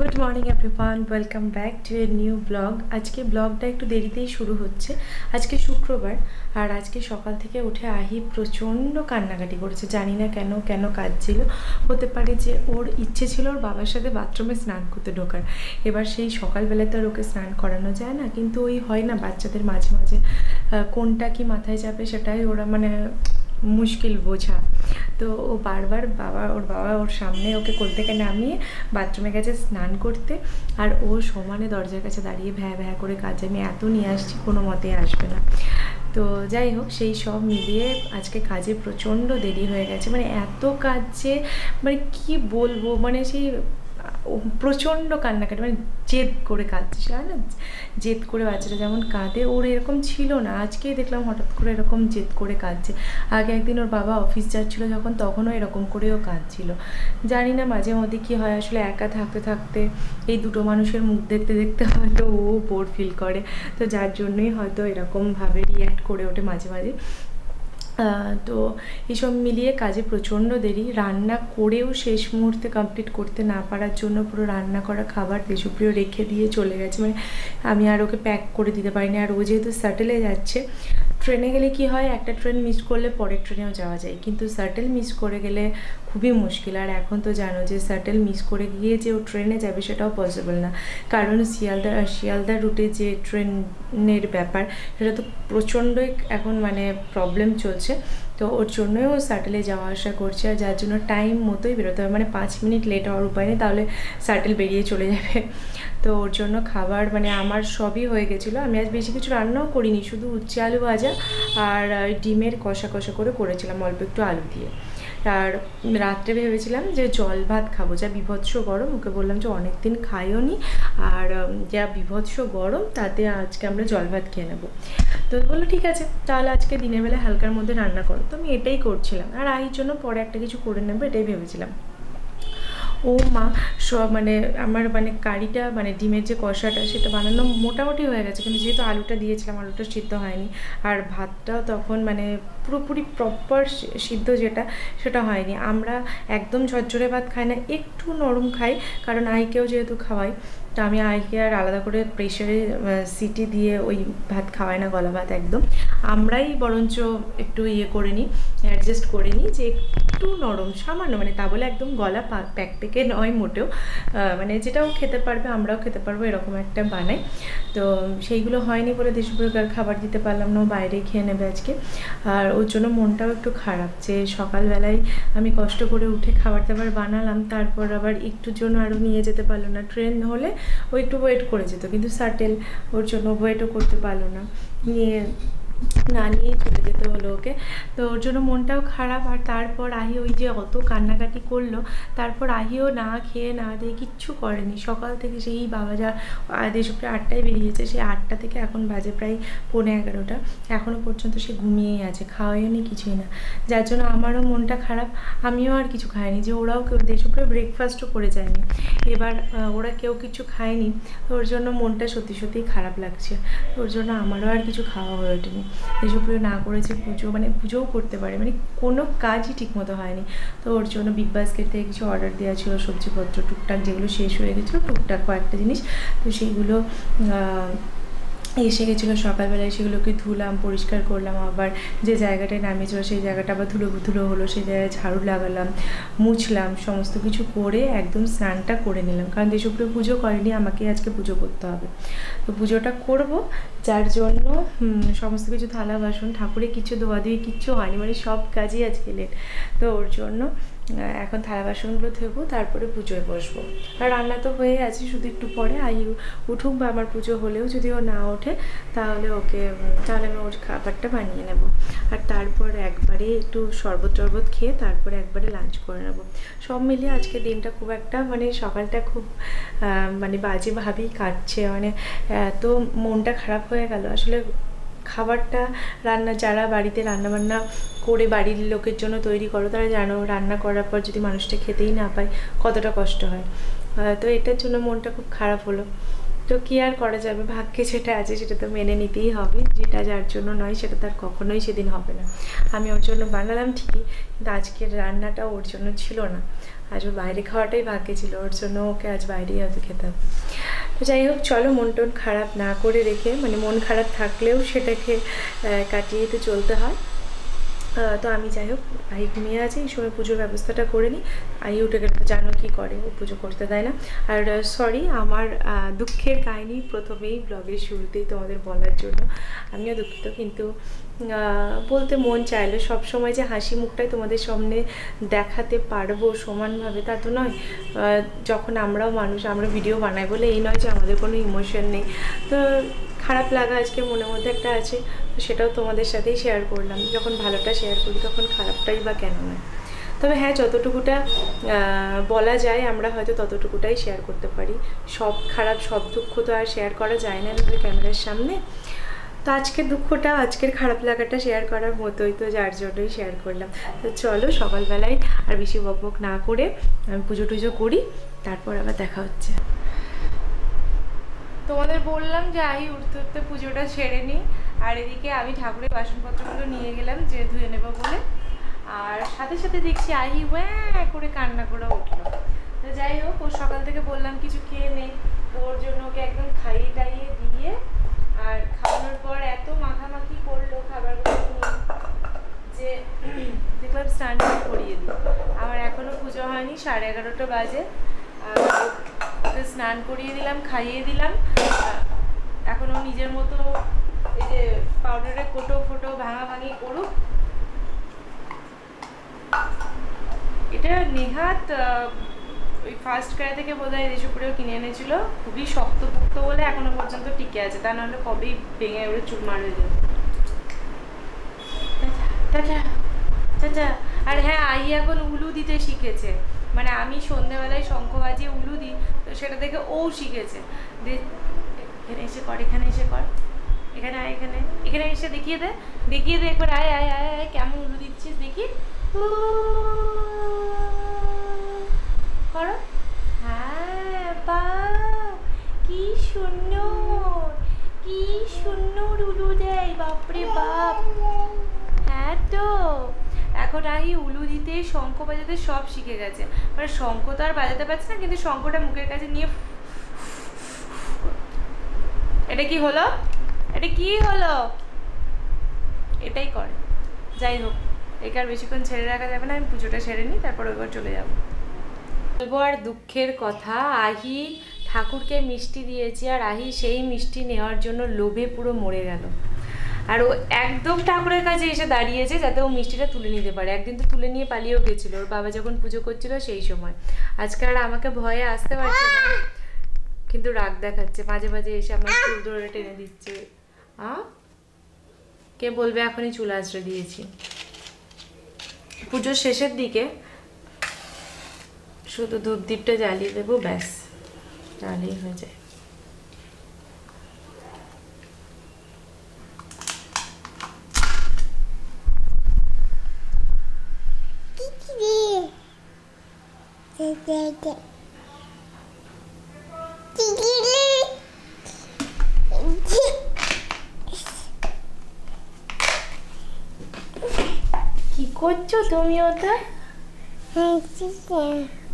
Good morning everyone welcome back to a new blog আজকে ব্লগটা একটু দেরিতেই শুরু হচ্ছে। আজকে শুক্রবার, আর আজকে সকাল থেকে উঠে আহি প্রচণ্ড কান্নাকাটি করেছে। জানি না কেন কেন কাজ ছিল হতে পারে যে ওর ইচ্ছে ছিল ওর বাবার সাথে বাথরুমে স্নান করতে ঢোকার। এবার সেই সকালবেলায় তো আর ওকে স্নান করানো যায় না। কিন্তু ওই হয় না, বাচ্চাদের মাঝে মাঝে কোনটা কি মাথায় যাবে সেটাই ওরা মানে মুশকিল বোঝা। তো ও বারবার বাবা, ওর বাবা ওর সামনে ওকে কোল থেকে নামিয়ে বাথরুমে গেছে স্নান করতে। আর ও সমানে দরজার কাছে দাঁড়িয়ে ভ্যা ভ্যা করে কাজে আমি এত নিয়ে আসছি, কোনো মতে আসবে না। তো যাই হোক, সেই সব মিলিয়ে আজকে কাজে প্রচণ্ড দেরি হয়ে গেছে। মানে এত কাজ যে মানে কি বলব? মানে সেই প্রচণ্ড কান্নাকাটি মানে জেদ করে কাঁদছে সে না জেদ করে বাচ্চাটা যেমন কাঁদে, ওর এরকম ছিল না। আজকেই দেখলাম হঠাৎ করে এরকম জেদ করে কাঁদছে। আগে একদিন ওর বাবা অফিস যাচ্ছিল যখন, তখনও এরকম করেও কাঁদছিল। জানি না মাঝে মধ্যে কী হয়, আসলে একা থাকতে থাকতে এই দুটো মানুষের মুখ দেখতে দেখতে হয়তো ও বোর ফিল করে। তো যার জন্যই হয়তো এরকমভাবে রিয়্যাক্ট করে ওঠে মাঝে মাঝে। তো এইসব মিলিয়ে কাজে প্রচণ্ড দেরি। রান্না করেও শেষ মুহূর্তে কমপ্লিট করতে না পারার জন্য পুরো রান্না করা খাবার দেশপ্রিয় রেখে দিয়ে চলে গেছে। মানে আমি আর ওকে প্যাক করে দিতে পারিনি। আর ও যেহেতু স্যাটেলে যাচ্ছে ট্রেনে গেলে কি হয়? একটা ট্রেন মিস করলে পরের ট্রেনেও যাওয়া যায়। কিন্তু শাটেল মিস করে গেলে খুবই মুশকিল। আর এখন তো জানো যে শাটেল মিস করে গিয়ে যে ও ট্রেনে যাবে সেটাও পসিবল না। কারণ শিয়ালদা শিয়ালদা রুটে যে ট্রেনের ব্যাপার, সেটা তো প্রচণ্ডই এখন মানে প্রবলেম চলছে। তো ওর জন্যই ও স্যাটেলে যাওয়া আসা করছে আর যার জন্য টাইম মতোই বেরোতে হবে মানে পাঁচ মিনিট লেট হওয়ার উপায় নেই, তাহলে স্যাটেল বেরিয়ে চলে যাবে। তো ওর জন্য খাবার মানে আমার সবই হয়ে গেছিল। আমি আজ বেশি কিছু রান্নাও করিনি, শুধু উচ্ছে আলু ভাজা আর ডিমের কষা কষা করে করেছিলাম, অল্প একটু আলু দিয়ে। আর রাত্রে ভেবেছিলাম যে জল ভাত খাব, যা বিভৎস গরম, ওকে বললাম যে অনেক দিন খাইও নি, আর যা বিভৎস গরম, তাতে আজকে আমরা জল ভাত খেয়ে নেব। তো বলল, ঠিক আছে, তাহলে আজকে দিনের বেলা হালকার মধ্যে রান্না করো। তো আমি এটাই করছিলাম, আর আহির জন্য পরে একটা কিছু করে নেব, এটাই ভেবেছিলাম। ও মা, সব মানে আমার মানে কারিটা মানে ডিমের যে কষাটা সেটা বানানো মোটামুটি হয়ে গেছে। কিন্তু যেহেতু আলুটা দিয়েছিলাম আলুটা সিদ্ধ হয়নি। আর ভাতটাও তখন মানে পুরোপুরি প্রপার সিদ্ধ যেটা, সেটা হয়নি। আমরা একদম ঝরঝরে ভাত খাই না, একটু নরম খাই, কারণ আইকেও যেহেতু খাওয়াই, তো আমি আইকে আর আলাদা করে প্রেশারে সিটি দিয়ে ওই ভাত খাওয়াই না গলা ভাত একদম। আমরাই বরঞ্চ একটু ইয়ে করে নিই অ্যাডজাস্ট করে নিই যে একটু নরম, সামান্য মানে তা বলে একদম গলা প্যাক পেকে নয় মোটেও। মানে যেটাও খেতে পারবে, আমরাও খেতে পারব, এরকম একটা বানাই। তো সেইগুলো হয়নি বলে দেশপ্রকার খাবার দিতে পারলাম না বাইরে খেয়ে নেবে আজকে। আর ওর জন্য মনটাও একটু খারাপ যে সকালবেলায় আমি কষ্ট করে উঠে খাবার দাবার বানালাম, তারপর আবার একটু জন্য আরও নিয়ে যেতে পারল না। ট্রেন হলে ও একটু ওয়েট করে যেত, কিন্তু সাটেল ওর জন্য ওয়েটও করতে পারল না। নিয়ে না নিয়েই চলে যেতে হলো ওকে। তো ওর জন্য মনটাও খারাপ। আর তারপর আহি ওই যে অত কান্নাকাটি করল, তারপর আহিও না খেয়ে না দিয়ে কিচ্ছু করেনি। সকাল থেকে সেই বাবা যা দেশ প্রায় আটটায় বেরিয়েছে, সেই আটটা থেকে এখন বাজে প্রায় পৌনে এগারোটা। এখনও পর্যন্ত সে ঘুমিয়েই আছে খাওয়াইও নি কিছুই না। যার জন্য আমারও মনটা খারাপ, আমিও আর কিছু খাইনি। যে ওরাও কেউ দেশপ্রায় ব্রেকফাস্টও করে যায়নি। এবার ওরা কেউ কিছু খায়নি। ওর জন্য মনটা সত্যি সত্যিই খারাপ লাগছে। ওর জন্য আমারও আর কিছু খাওয়া হয়ে ওঠেনি। দেশপ্রিয় না করেছে পুজো মানে পুজোও করতে পারে। মানে কোনো কাজই ঠিকমতো হয়নি। তো ওর জন্য বিগ বাস্কেট থেকে কিছু অর্ডার দেওয়া ছিল, সবজিপত্র, টুকটাক যেগুলো শেষ হয়ে গেছিল, টুকটাক কয়েকটা জিনিস। তো সেইগুলো এসে গেছিল সকালবেলায়। সেগুলোকে ধুলাম, পরিষ্কার করলাম। আবার যে জায়গাটায় নামিয়েছিল সেই জায়গাটা আবার ধুলো ধুলো হলো। সেই জায়গায় ঝাড়ু লাগালাম, মুছলাম, সমস্ত কিছু করে একদম স্নানটা করে নিলাম। কারণ দেশপ্রিয় পুজো করেনি, আমাকে আজকে পুজো করতে হবে। তো পুজোটা করব। যার জন্য সমস্ত কিছু থালা বাসন, ঠাকুরের কিছু ধোয়া ধুয়ে কিচ্ছু হয়নি মানে সব কাজই আজকে লেট তো ওর জন্য এখন থালা বাসনগুলো ধোবো, তারপরে পুজোয় বসবো। আর রান্না তো হয়ে আছে শুধু একটু পরে আই উঠুক বা আমার পুজো হলেও যদি ও না ওঠে, তাহলে ওকে, তাহলে আমি ওর খাবারটা বানিয়ে নেব। আর তারপর একবারে একটু শরবত টরবত খেয়ে তারপরে একবারে লাঞ্চ করে নেব। সব মিলিয়ে আজকে দিনটা খুব একটা মানে সকালটা খুব মানে বাজেভাবেই কাটছে। মানে এত মনটা খারাপ হয়ে গেল। আসলে খাবারটা রান্না, যারা বাড়িতে রান্না বান্না করে বাড়ির লোকের জন্য তৈরি করো, তারা জানো রান্না করার পর যদি মানুষটা খেতেই না পায়, কতটা কষ্ট হয়। তো এটার জন্য মনটা খুব খারাপ হলো। তো কি আর করা যাবে? ভাগ্যে যেটা আছে সেটা তো মেনে নিতেই হবে। যেটা যার জন্য নয়, সেটা তার কখনোই সেদিন হবে না। আমি ওর জন্য বানালাম ঠিকই, কিন্তু আজকের রান্নাটা ওর জন্য ছিল না। আজ ওর বাইরে খাওয়াটাই ভাগ্যে ছিল। ওর জন্য ওকে আজ বাইরেই হয়তো খেতাম তো যাই হোক, চলো মন টন খারাপ না করে রেখে মানে মন খারাপ থাকলেও সেটাকে কাটিয়ে তো চলতে হয়। তো আমি যাই হোক, আই ঘুমিয়ে আছে, এই সময় পুজোর ব্যবস্থাটা করে নিই। আই উঠে গেলে জানো কী করে, ও পুজো করতে দেয় না। আর সরি আমার দুঃখের কাহিনী প্রথমেই ব্লগের শুরুতেই তোমাদের বলার জন্য। আমিও দুঃখিত, কিন্তু বলতে মন চাইলো, সব সময় যে হাসি মুখটাই তোমাদের সামনে দেখাতে পারব সমানভাবে, তা তো নয়। যখন আমরাও মানুষ, আমরা ভিডিও বানাই বলে এই নয় যে আমাদের কোনো ইমোশন নেই। তো খারাপ লাগা আজকে মনের মধ্যে একটা আছে, তো সেটাও তোমাদের সাথেই শেয়ার করলাম। যখন ভালোটা শেয়ার করি, তখন খারাপটাই বা কেন নয়। তবে হ্যাঁ যতটুকুটা বলা যায়, আমরা হয়তো ততটুকুটাই শেয়ার করতে পারি। সব খারাপ, সব দুঃখ তো আর শেয়ার করা যায় না ক্যামেরার সামনে। তো আজকের দুঃখটা, আজকের খারাপ লাগাটা শেয়ার করার মতোই তো যার জন্যই শেয়ার করলাম। তো চলো, সকালবেলায় আর বেশি বকবক না করে, আমি পুজো টুজো করি, তারপর আবার দেখা হচ্ছে। তোমাদের বললাম যে আহি উঠতে উঠতে পুজোটা সেরে নিই। আর এদিকে আমি ঠাকুরের বাসনপত্রগুলো নিয়ে গেলাম যে ধুয়ে নেব বলে। আর সাথে সাথে দেখছি আহি ওয়া করে কান্না করে উঠল। তো যাই হোক, ওর সকাল থেকে বললাম কিছু খেয়ে নেই ওর জন্য ওকে একদম খাইয়ে টাইয়ে দিয়ে আর খাওয়ানোর পর এত মাখামাখি করল খাবারগুলো নিয়ে যে দেখলাম স্নান করিয়ে দিই আমার এখনও পুজো হয়নি, সাড়ে এগারোটা বাজে। ওকে স্নান করিয়ে দিলাম, খাইয়ে দিলাম। এখন ও নিজের মতো এই যে পাউডারের কোটো ফোটো ভাঙা ভাঙি করুক। এটা নেহাত ওই ফার্স্ট ক্রাই থেকে বোধ হয় রেশুপুরেও কিনে এনেছিল। খুবই শক্তপোক্ত বলে এখনও পর্যন্ত টিকে আছে। তা নাহলে কবেই ভেঙে উড়ে চুরমার মারে যাবে আর হ্যাঁ আই এখন উলু দিতে শিখেছে। মানে আমি সন্ধেবেলায় শঙ্খ বাজিয়ে উলু দিই, তো সেটা দেখে ও শিখেছে। এখানে এসে কর, এখানে এসে কর। এখানে আয়, এখানে এখানে এসে দেখিয়ে দে দেখিয়ে দে একবার, আয় আয় আয় আয়, কেমন উলু দিচ্ছিস দেখি। করো। হ্যাঁ বা, কি সুন্দর কি সুন্দর উলু দেয়, বাপরে বাপ। হ্যাঁ তো। আহি উলু দিতে শঙ্খ বাজাতে সব শিখে গেছে মানে শঙ্খ তো আর বাজাতে পারছে না কিন্তু শঙ্খটা মুখের কাছে নিয়ে এটা কি হলো এটা কি হলো এটাই করে যাই হোক একে আর বেশিক্ষণ ছেড়ে রাখা যাবে না আমি পুজোটা সেরে নিই তারপর ওইবার চলে যাব বলব আর দুঃখের কথা আহি ঠাকুরকে মিষ্টি দিয়েছি আর আহি সেই মিষ্টি নেওয়ার জন্য লোভে পুরো মরে গেল আর ও একদম ঠাকুরের কাছে এসে দাঁড়িয়েছে যাতে ও মিষ্টিটা তুলে নিতে পারে। একদিন তো তুলে নিয়ে পালিয়েও গেছিল। ওর বাবা যখন পুজো করছিল সেই সময়। আজকে আর আমাকে ভয়ে আসতে পারছে না। কিন্তু রাগ দেখাচ্ছে। মাঝে মাঝে এসে আমার চুল ধরে টেনে দিচ্ছে। আ? কে বলবে? এখনই চুল আঁচড়ে দিয়েছি। পুজোর শেষের দিকে শুধু ধূপদীপটা জ্বালিয়ে দেবো, ব্যাস। তাহলেই হয়ে যায়। てて。ぎれ。ち。きこっちょとみおた？はい、ち。